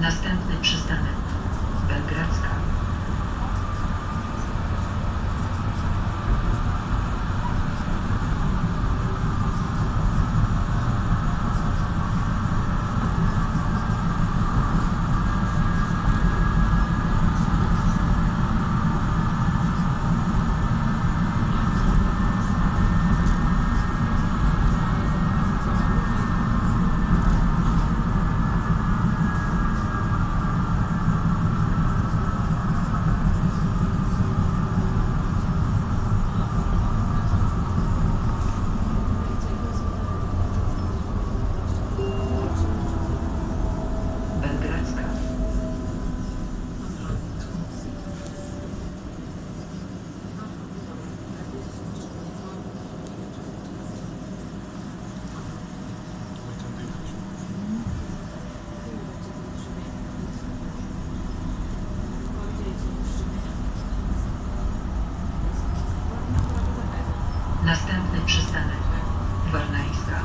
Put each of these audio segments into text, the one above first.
Następny przystanek. Belgradzka. Przystanek Walnańska.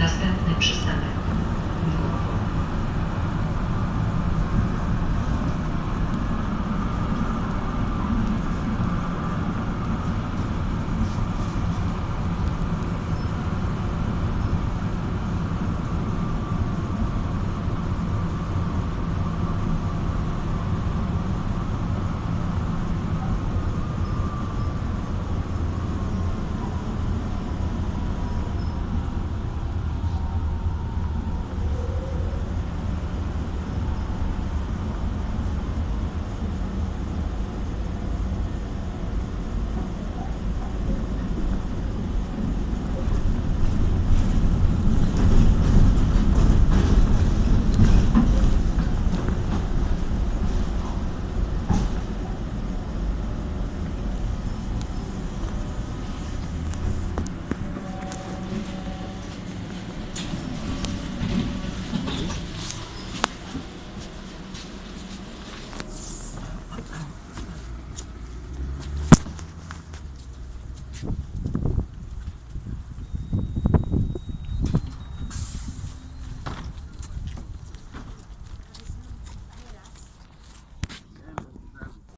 Następny przystanek.